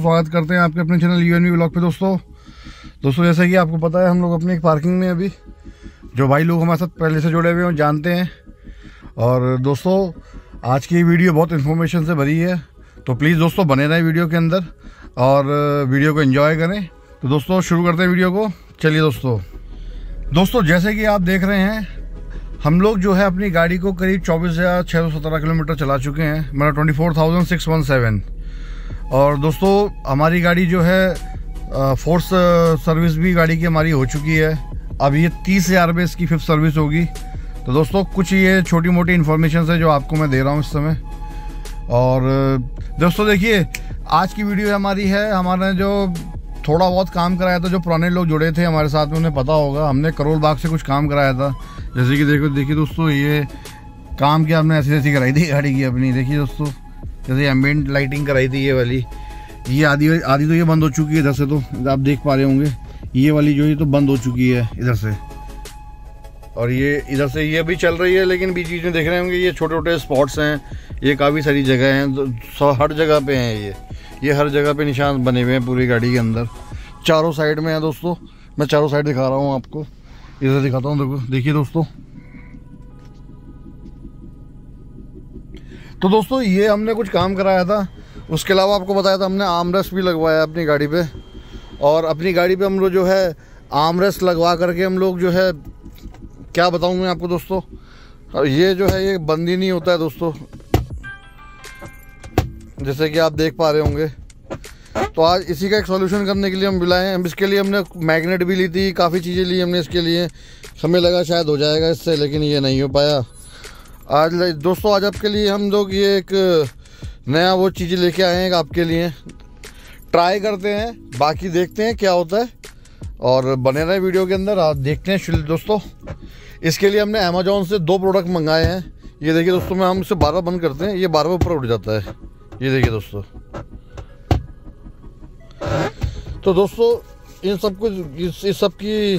स्वागत करते हैं आपके अपने चैनल यू एन ब्लॉग पे दोस्तों। दोस्तों, जैसा कि आपको पता है, हम लोग अपनी एक पार्किंग में अभी, जो भाई लोग हमारे साथ पहले से जुड़े हुए हैं जानते हैं। और दोस्तों आज की वीडियो बहुत इन्फॉर्मेशन से भरी है। तो प्लीज़ दोस्तों, बने रहें वीडियो के अंदर और वीडियो को एंजॉय करें। तो दोस्तों, शुरू करते हैं वीडियो को। चलिए दोस्तों। दोस्तों, जैसे कि आप देख रहे हैं, हम लोग जो है अपनी गाड़ी को करीब चौबीस हज़ार छः सौ सत्रह किलोमीटर चला चुके हैं मेरा twenty four thousand six one seven. और दोस्तों, हमारी गाड़ी जो है फोर्स सर्विस भी गाड़ी की हमारी हो चुकी है। अब ये तीस हज़ार रुपये इसकी फिफ्थ सर्विस होगी। तो दोस्तों, कुछ ये छोटी मोटी इन्फॉर्मेशन है जो आपको मैं दे रहा हूँ इस समय। और, दोस्तों देखिए, आज की वीडियो हमारी है, हमारे जो थोड़ा बहुत काम कराया था, जो पुराने लोग जुड़े थे हमारे साथ में, उन्हें पता होगा। हमने करोल बाग से कुछ काम कराया था। जैसे कि देखो, देखिए दोस्तों, ये काम किया हमने ऐसी ऐसी कराई थी, गाड़ी की अपनी। देखिए दोस्तों, जैसे एम्बियंट लाइटिंग कराई थी ये वाली। ये आधी आधी तो ये बंद हो चुकी है इधर से तो आप देख पा रहे होंगे। ये वाली जो है तो बंद हो चुकी है इधर से। और ये इधर से ये भी चल रही है, लेकिन बीच बीच में देख रहे होंगे, ये छोटे छोटे स्पॉट्स हैं, ये काफ़ी सारी जगह हैं हर जगह पे हैं ये। ये हर जगह पे निशान बने हुए हैं पूरी गाड़ी के अंदर। चारों साइड में है दोस्तों, मैं चारों साइड दिखा रहा हूँ आपको। इधर दिखाता हूँ, देखो, देखिए दोस्तों। तो दोस्तों, ये हमने कुछ काम कराया था, उसके अलावा आपको बताया था, हमने आमरेस भी लगवाया अपनी गाड़ी पे। और अपनी गाड़ी पे हम लोग जो है आमरेस लगवा करके हम लोग जो है क्या बताऊँ मैं आपको दोस्तों? ये जो है, ये बंद ही नहीं होता है दोस्तों। जैसे कि आप देख पा रहे होंगे। तो आज इसी का एक सॉल्यूशन करने के लिए हम बुलाए हैं। इसके लिए हमने मैग्नेट भी ली थी, काफ़ी चीज़ें ली हमने इसके लिए। हमें लगा शायद हो जाएगा इससे, लेकिन ये नहीं हो पाया। आज दोस्तों, आज आपके लिए हम लोग ये एक नया वो चीज़ लेके आए हैं आपके लिए। ट्राई करते हैं, बाकी देखते हैं क्या होता है। और बने रहे वीडियो के अंदर, आप देखते हैं दोस्तों। इसके लिए हमने अमेजोन से दो प्रोडक्ट मंगाए हैं। ये देखिए दोस्तों मैं हम इसे बारह बंद करते हैं। ये बारह ऊपर उठ जाता है। ये देखिए दोस्तों। तो दोस्तों इन सब कुछ इस, इस सब की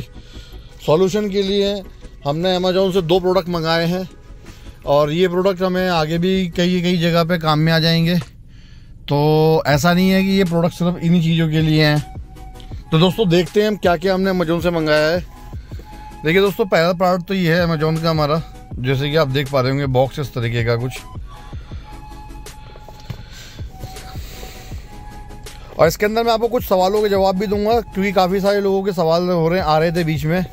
सॉल्यूशन के लिए हमने अमेजोन से दो प्रोडक्ट मंगाए हैं। और ये प्रोडक्ट हमें आगे भी कई कई जगह पे काम में आ जाएँगे। तो ऐसा नहीं है कि ये प्रोडक्ट सिर्फ़ इन्हीं चीज़ों के लिए हैं। तो दोस्तों देखते हैं हम क्या क्या हमने अमेजोन से मंगाया है। देखिए दोस्तों, पहला प्रोडक्ट तो ये है अमेजोन का हमारा। जैसे कि आप देख पा रहे होंगे बॉक्स इस तरीके का कुछ। और इसके अंदर मैं आपको कुछ सवालों के जवाब भी दूँगा, क्योंकि काफ़ी सारे लोगों के सवाल हो रहे आ रहे थे बीच में।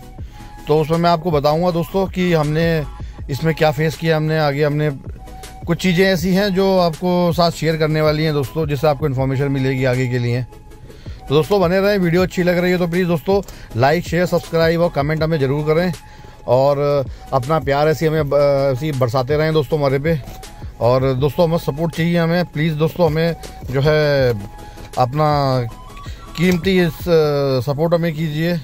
तो उसमें मैं आपको बताऊँगा दोस्तों, कि हमने इसमें क्या फेस किया हमने, आगे हमने कुछ चीज़ें ऐसी हैं जो आपको साथ शेयर करने वाली हैं दोस्तों, जिससे आपको इन्फॉर्मेशन मिलेगी आगे के लिए। तो दोस्तों, बने रहें, वीडियो अच्छी लग रही है तो प्लीज़ दोस्तों लाइक शेयर सब्सक्राइब और कमेंट हमें ज़रूर करें। और अपना प्यार ऐसी हमें ऐसी बरसाते रहें दोस्तों हमारे पे। और दोस्तों, हमें सपोर्ट चाहिए हमें। प्लीज़ दोस्तों, हमें जो है, अपना कीमती इस सपोर्ट हमें कीजिए।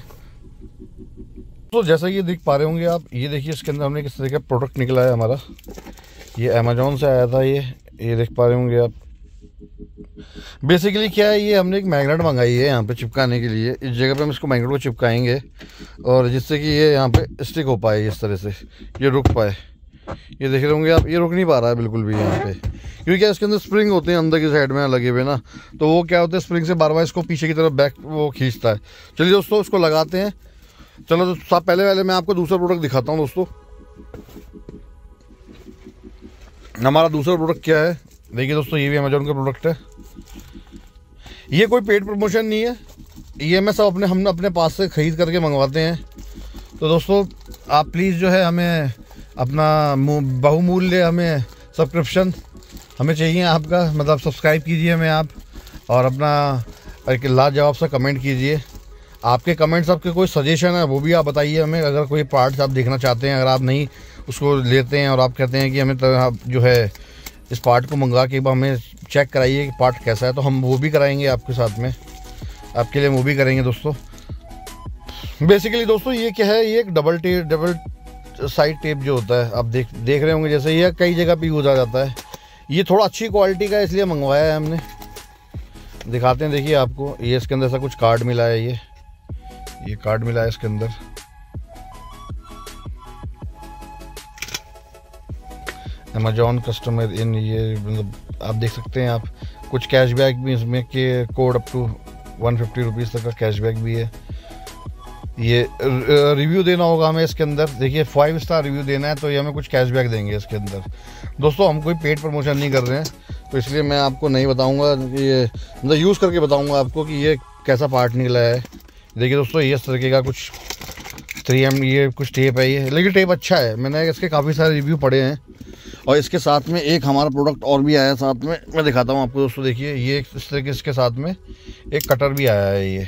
तो जैसा कि देख पा रहे होंगे आप, ये देखिए, इसके अंदर हमने किस तरह का प्रोडक्ट निकला है हमारा। ये अमेजोन से आया था ये। ये देख पा रहे होंगे आप। बेसिकली क्या है, ये हमने एक मैगनेट मंगाई है यहाँ पे चिपकाने के लिए। इस जगह पे हम इसको मैगनेट को चिपकाएँगे और जिससे कि ये यहाँ पे स्टिक हो पाए इस तरह से, ये रुक पाए। ये देख रहे होंगे आप, ये रुक नहीं पा रहा है बिल्कुल भी यहाँ पे। क्योंकि क्या, इसके अंदर स्प्रिंग होते हैं अंदर की साइड में लगे हुए ना तो वो क्या होता है स्प्रिंग से बार बार इसको पीछे की तरफ़ बैक वो खींचता है। चलिए दोस्तों, इसको लगाते हैं। चलो तो पहले पहले मैं आपको दूसरा प्रोडक्ट दिखाता हूँ दोस्तों। हमारा दूसरा प्रोडक्ट क्या है? देखिए दोस्तों, ये भी अमेजोन का प्रोडक्ट है। ये कोई पेड प्रमोशन नहीं है। ये मैं सब अपने, हम अपने पास से ख़रीद करके मंगवाते हैं। तो दोस्तों, आप प्लीज़ जो है हमें अपना बहुमूल्य हमें सब्सक्रिप्शन हमें चाहिए आपका। मतलब सब्सक्राइब कीजिए हमें आप और अपना एक लाजवाब सा कमेंट कीजिए। आपके कमेंट्स आपके कोई सजेशन है, वो भी आप बताइए हमें। अगर कोई पार्ट्स आप देखना चाहते हैं, अगर आप नहीं उसको लेते हैं और आप कहते हैं कि हमें तो आप जो है इस पार्ट को मंगा के हमें चेक कराइए कि पार्ट कैसा है। तो हम वो भी कराएँगे आपके साथ में। आपके लिए वो भी करेंगे दोस्तों। बेसिकली दोस्तों, ये क्या है? ये एक double tape double side tape जो होता है, आप देख देख रहे होंगे जैसे ये कई जगह पे यूज़ आ जाता है। ये थोड़ा अच्छी क्वालिटी का इसलिए मंगवाया है हमने। दिखाते हैं, देखिए आपको। ये इसके अंदर ऐसा कुछ कार्ड मिला है, ये। ये कार्ड मिला है इसके अंदर। अमेजोन कस्टमर इन ये मतलब आप देख सकते हैं आप, कुछ कैशबैक भी इसमें के code up to one fifty rupees तक का कैशबैक भी है। ये रिव्यू देना होगा हमें इसके अंदर। देखिए फाइव स्टार रिव्यू देना है तो ये हमें कुछ कैशबैक देंगे इसके अंदर। दोस्तों, हम कोई पेड प्रमोशन नहीं कर रहे हैं तो इसलिए मैं आपको नहीं बताऊँगा ये मतलब यूज़ करके बताऊँगा आपको कि ये कैसा पार्ट निकला है। देखिए दोस्तों, ये इस तरीके का कुछ थ्री एम ये कुछ टेप है ये। लेकिन टेप अच्छा है। मैंने इसके काफ़ी सारे रिव्यू पढ़े हैं। और इसके साथ में एक हमारा प्रोडक्ट और भी आया साथ में। मैं दिखाता हूँ आपको दोस्तों, देखिए, ये इस तरीके इसके साथ में एक कटर भी आया है ये।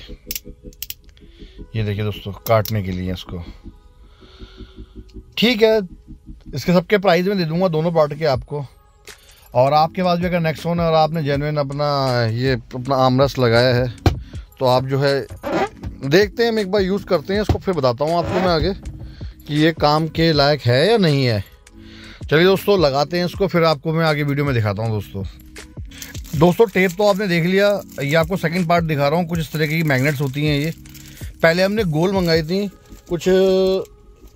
ये देखिए दोस्तों, काटने के लिए इसको। ठीक है, इसके सबके प्राइस में दे दूँगा दोनों पार्ट के आपको। और आपके पास भी अगर नेक्स्ट फ़ोन है और आपने जेनविन अपना ये अपना आमरस लगाया है तो आप जो है देखते हैं, हम एक बार यूज़ करते हैं, इसको फिर बताता हूँ आपको मैं आगे कि ये काम के लायक है या नहीं है। चलिए दोस्तों, लगाते हैं इसको, फिर आपको मैं आगे वीडियो में दिखाता हूँ दोस्तों। दोस्तों टेप तो आपने देख लिया, ये आपको सेकंड पार्ट दिखा रहा हूँ, कुछ इस तरीके की मैग्नेट्स होती हैं ये। पहले हमने गोल मंगाई थी, कुछ,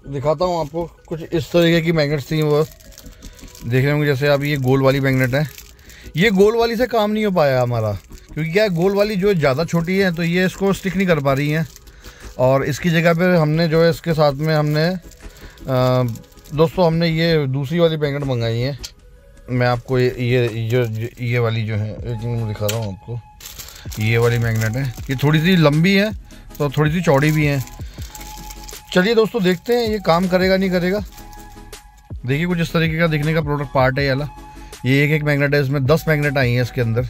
दिखाता हूँ आपको, कुछ इस तरीके की मैग्नेट्स थी वो। देख रहे होंगे जैसे आप ये गोल वाली मैग्नेट है। ये गोल वाली से काम नहीं हो पाया हमारा, क्योंकि क्या गोल वाली जो ज़्यादा छोटी है तो ये इसको स्टिक नहीं कर पा रही हैं। और इसकी जगह पर हमने जो है, इसके साथ में हमने दोस्तों, हमने ये दूसरी वाली बैंगन मंगाई है। मैं आपको ये ये जो ये वाली जो है, एक मिनट दिखा रहा हूँ आपको। ये वाली मैगनेट है। ये थोड़ी सी लंबी है तो थोड़ी सी चौड़ी भी है। चलिए दोस्तों, देखते हैं, ये काम करेगा, नहीं करेगा। देखिए कुछ इस तरीके का दिखने का प्रोडक्ट पार्ट है ये ये एक एक मैगनेट है, इसमें दस मैगनेट आई हैं इसके अंदर।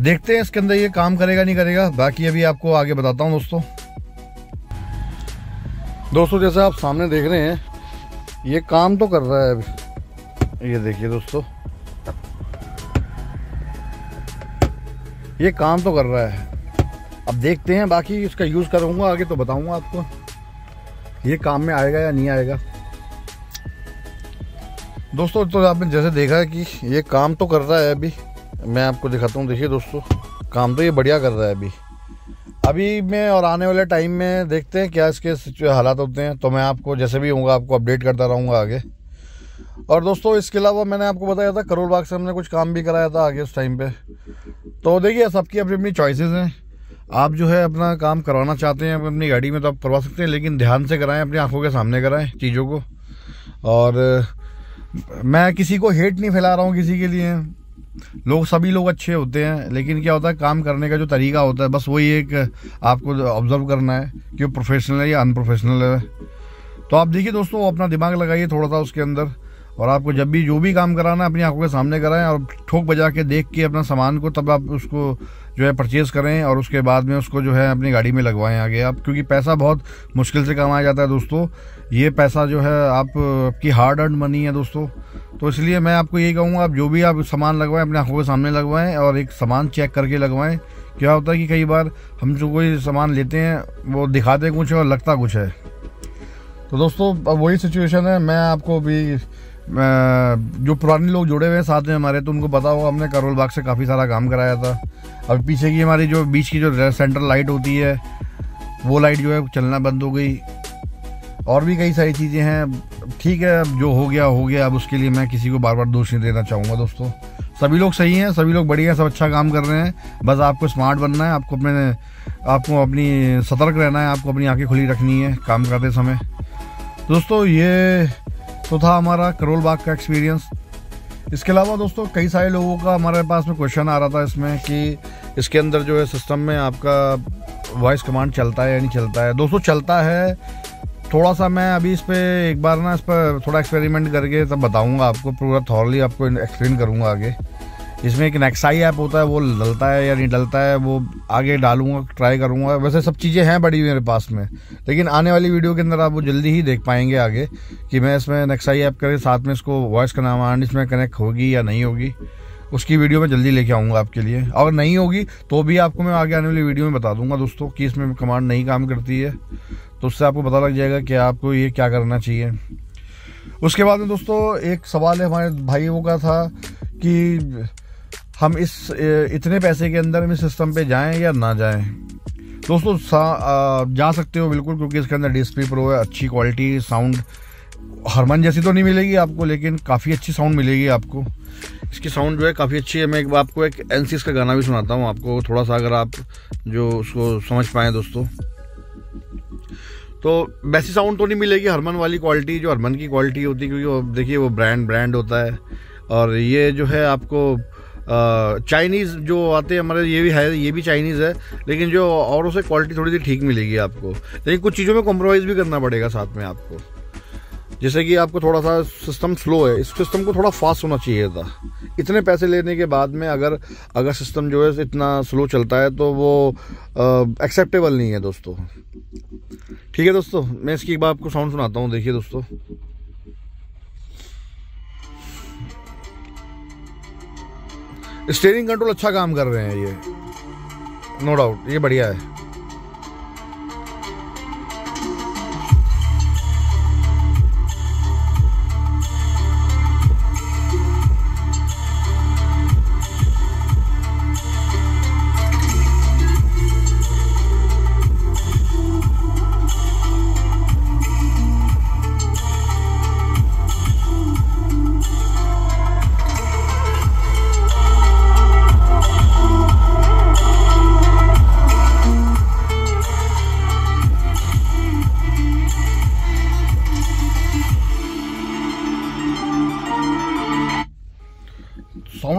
देखते हैं इसके अंदर ये काम करेगा, नहीं करेगा। बाकी अभी आपको आगे बताता हूँ दोस्तों। दोस्तों, जैसे आप सामने देख रहे हैं ये काम तो कर रहा है अभी। ये देखिए दोस्तों। ये काम तो कर रहा है। अब देखते हैं, बाकी इसका यूज़ करूँगा, आगे तो बताऊँगा आपको। ये काम में आएगा या नहीं आएगा। दोस्तों तो आपने जैसे देखा है कि ये काम तो कर रहा है अभी। मैं आपको दिखाता हूँ, देखिए दोस्तों। काम तो ये बढ़िया कर रहा है अभी। अभी में और आने वाले टाइम में देखते हैं क्या इसके हालात होते हैं। तो मैं आपको जैसे भी होगा, आपको अपडेट करता रहूँगा आगे। और दोस्तों, इसके अलावा मैंने आपको बताया था, करोल बाग से हमने कुछ काम भी कराया था आगे उस टाइम पे। तो देखिए सबकी अपनी अपनी चॉइसेस हैं। आप जो है अपना काम करवाना चाहते हैं, अपनी गाड़ी में तो आप करवा सकते हैं, लेकिन ध्यान से कराएँ, अपनी आँखों के सामने कराएँ चीज़ों को। और मैं किसी को हेट नहीं फैला रहा हूँ किसी के लिए। लोग सभी लोग अच्छे होते हैं, लेकिन क्या होता है, काम करने का जो तरीका होता है, बस वही एक आपको ऑब्ज़र्व करना है कि वो प्रोफेशनल है या अनप्रोफेशनल है। तो आप देखिए दोस्तों अपना दिमाग लगाइए थोड़ा सा उसके अंदर। और आपको जब भी जो भी काम कराना है, अपनी आँखों के सामने कराएँ और ठोक बजा के देख के अपना सामान को तब आप उसको जो है परचेज़ करें और उसके बाद में उसको जो है अपनी गाड़ी में लगवाएँ आगे। आप क्योंकि पैसा बहुत मुश्किल से कमाया जाता है दोस्तों, ये पैसा जो है आप की हार्ड अर्न मनी है दोस्तों। तो इसलिए मैं आपको यही कहूँगा, आप जो भी आप सामान लगवाएँ, अपने आँखों के सामने लगवाएँ और एक सामान चेक करके लगवाएँ। क्या होता है कि कई बार हम जो कोई सामान लेते हैं, वो दिखाते कुछ और लगता कुछ है। तो दोस्तों, अब वही सिचुएशन है, मैं आपको भी जो पुराने लोग जुड़े हुए हैं साथ में हमारे तो उनको पता होगा हमने करोल बाग से काफ़ी सारा काम कराया था। अब पीछे की हमारी जो बीच की जो सेंट्रल लाइट होती है, वो लाइट जो है चलना बंद हो गई। और भी कई सारी चीज़ें हैं। ठीक है, अब जो हो गया हो गया। अब उसके लिए मैं किसी को बार बार दोष नहीं देना चाहूँगा दोस्तों। सभी लोग सही हैं, सभी लोग बढ़िया, सब अच्छा काम कर रहे हैं। बस आपको स्मार्ट बनना है, आपको अपने, आपको अपनी सतर्क रहना है, आपको अपनी आँखें खुली रखनी है काम करते समय। दोस्तों, ये तो था हमारा करोल बाग का एक्सपीरियंस इसके अलावा दोस्तों, कई सारे लोगों का हमारे पास में क्वेश्चन आ रहा था इसमें कि इसके अंदर जो है सिस्टम में आपका वॉइस कमांड चलता है या नहीं चलता है। दोस्तों, चलता है। थोड़ा सा मैं अभी इस पर एक बार ना इस पर थोड़ा एक्सपेरिमेंट करके तब बताऊँगा आपको, पूरा थॉरली आपको एक्सप्लेन करूँगा आगे। इसमें एक नेक्साई ऐप होता है, वो डलता है या नहीं डलता है, वो आगे डालूँगा ट्राई करूँगा। वैसे सब चीज़ें हैं बड़ी मेरे पास में, लेकिन आने वाली वीडियो के अंदर आप वो जल्दी ही देख पाएँगे आगे कि मैं इसमें नेक्साई ऐप करके साथ में इसको वॉइस का नाम इसमें कनेक्ट होगी या नहीं होगी, उसकी वीडियो मैं जल्दी लेके आऊँगा आपके लिए। अगर नहीं होगी तो भी आपको मैं आगे आने वाली वीडियो में बता दूँगा दोस्तों कि इसमें कमांड नहीं काम करती है तो उससे आपको पता लग जाएगा कि आपको ये क्या करना चाहिए। उसके बाद में दोस्तों, एक सवाल है हमारे भाइयों का था कि हम इस इतने पैसे के अंदर इस सिस्टम पे जाएँ या ना जाएँ? दोस्तों, सा जा सकते हो बिल्कुल, क्योंकि इसके अंदर डिस्प्ले प्रो है, अच्छी क्वालिटी साउंड हरमन जैसी तो नहीं मिलेगी आपको, लेकिन काफ़ी अच्छी साउंड मिलेगी आपको। इसकी साउंड जो है काफ़ी अच्छी है। मैं एक आपको एक एन का गाना भी सुनाता हूँ आपको, थोड़ा सा अगर आप जो उसको समझ पाएँ दोस्तों। तो वैसी साउंड तो नहीं मिलेगी हरमन वाली क्वालिटी जो हरमन की क्वालिटी होती है, क्योंकि देखिए, वो ब्रांड ब्रांड होता है। और ये जो है आपको चाइनीज़ जो आते हैं, हमारे ये भी है, ये भी चाइनीज़ है, लेकिन जो औरों से क्वालिटी थोड़ी सी ठीक मिलेगी आपको। लेकिन कुछ चीज़ों में कॉम्प्रोमाइज़ भी करना पड़ेगा साथ में आपको। जैसे कि आपको थोड़ा सा सिस्टम स्लो है, इस सिस्टम को थोड़ा फास्ट होना चाहिए था। इतने पैसे लेने के बाद में अगर अगर सिस्टम जो है इतना स्लो चलता है तो वो एक्सेप्टेबल नहीं है दोस्तों। ठीक है दोस्तों, मैं इसकी एक बार आपको साउंड सुनाता हूँ, देखिए दोस्तों। स्टेयरिंग कंट्रोल अच्छा काम कर रहे हैं ये। नो डाउट ये बढ़िया है।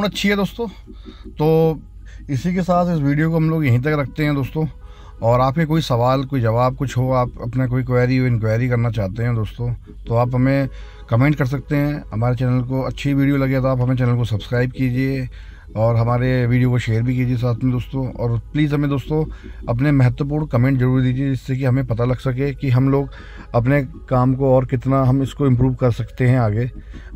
अच्छी है दोस्तों। तो इसी के साथ इस वीडियो को हम लोग यहीं तक रखते हैं दोस्तों। और आपके कोई सवाल, कोई जवाब, कुछ हो, आप अपना कोई क्वेरी इंक्वायरी करना चाहते हैं दोस्तों तो आप हमें कमेंट कर सकते हैं। हमारे चैनल को अच्छी वीडियो लगे तो आप हमें चैनल को सब्सक्राइब कीजिए। और हमारे वीडियो को शेयर भी कीजिए साथ में दोस्तों। और प्लीज़ हमें दोस्तों, अपने महत्वपूर्ण कमेंट ज़रूर दीजिए, जिससे कि हमें पता लग सके कि हम लोग अपने काम को और कितना हम इसको इम्प्रूव कर सकते हैं आगे,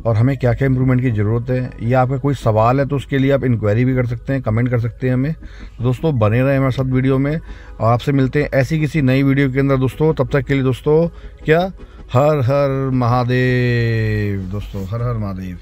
और हमें क्या क्या इम्प्रूवमेंट की ज़रूरत है। या आपका कोई सवाल है तो उसके लिए आप इंक्वायरी भी कर सकते हैं कमेंट कर सकते हैं हमें। दोस्तों, बने रहे हमारे साथ वीडियो में, और आपसे मिलते हैं ऐसी किसी नई वीडियो के अंदर दोस्तों। तब तक के लिए दोस्तों, क्या? हर हर महादेव। दोस्तों, हर हर महादेव।